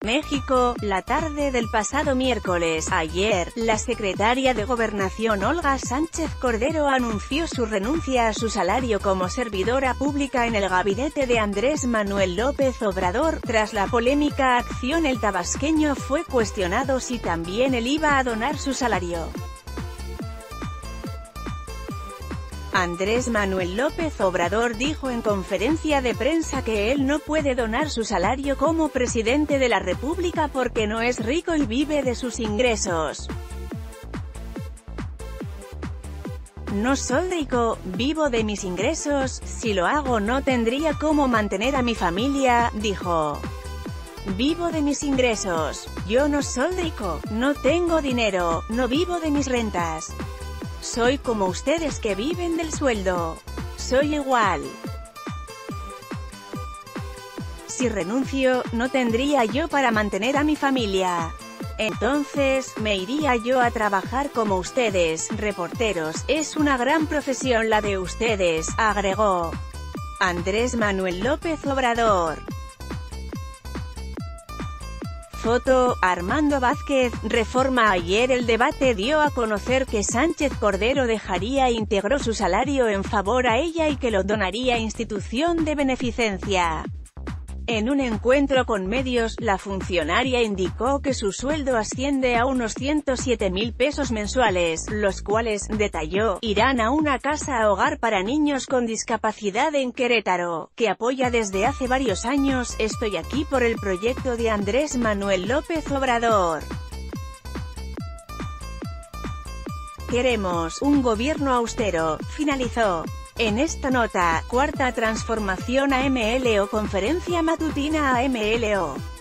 México, la tarde del pasado miércoles, ayer, la secretaria de Gobernación Olga Sánchez Cordero anunció su renuncia a su salario como servidora pública en el gabinete de Andrés Manuel López Obrador. Tras la polémica acción el tabasqueño fue cuestionado si también él iba a donar su salario. Andrés Manuel López Obrador dijo en conferencia de prensa que él no puede donar su salario como presidente de la República porque no es rico y vive de sus ingresos. No soy rico, vivo de mis ingresos, si lo hago no tendría cómo mantener a mi familia, dijo. Vivo de mis ingresos. Yo no soy rico, no tengo dinero, no vivo de mis rentas. Soy como ustedes que viven del sueldo. Soy igual. Si renuncio, no tendría yo para mantener a mi familia. Entonces, me iría yo a trabajar como ustedes, reporteros, es una gran profesión la de ustedes, agregó. Andrés Manuel López Obrador Foto, Armando Vázquez, Reforma Ayer el debate dio a conocer que Sánchez Cordero dejaría íntegro su salario en favor a ella y que lo donaría a institución de beneficencia. En un encuentro con medios, la funcionaria indicó que su sueldo asciende a unos 107 mil pesos mensuales, los cuales, detalló, irán a una casa hogar para niños con discapacidad en Querétaro, que apoya desde hace varios años, estoy aquí por el proyecto de Andrés Manuel López Obrador. Queremos un gobierno austero, finalizó. En esta nota, cuarta transformación a MLO Conferencia matutina a MLO.